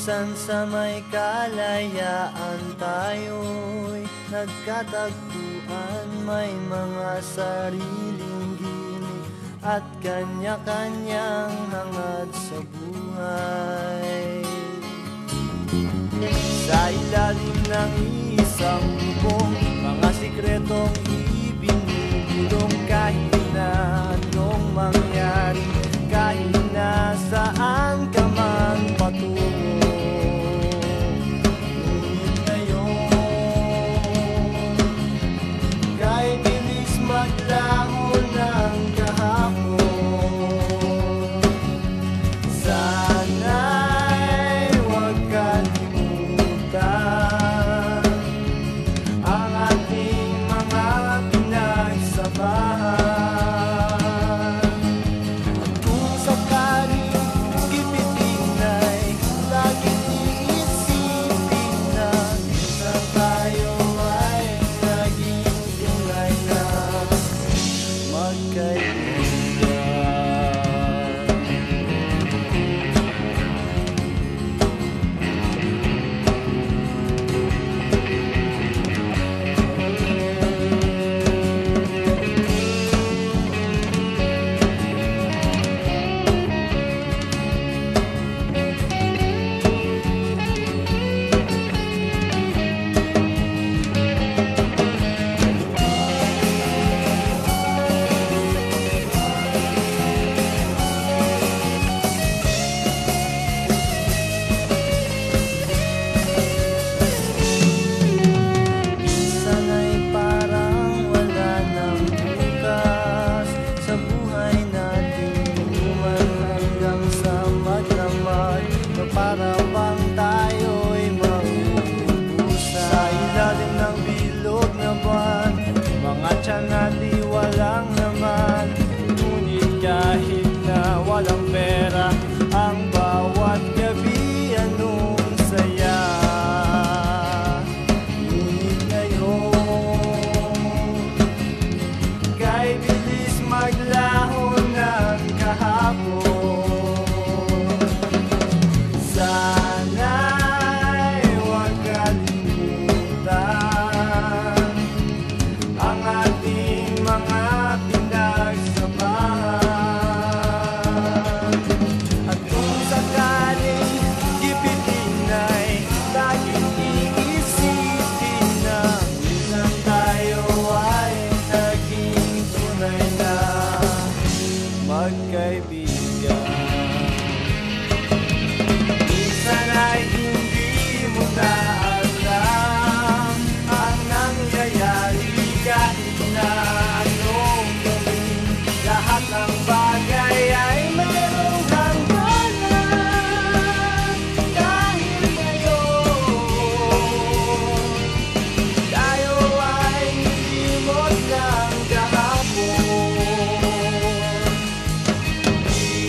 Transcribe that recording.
Minsan sa may kalayaan tayo'y nagkatagpuan. May mga sariling ginig at kanya-kanyang hangad sa buhay. Sa ilalim ng isang bubong, mga sikretong ibinubulong Krishna pagkaibigan Minsan ay hindi mo na Ang nangyayari kahit na anong Lahat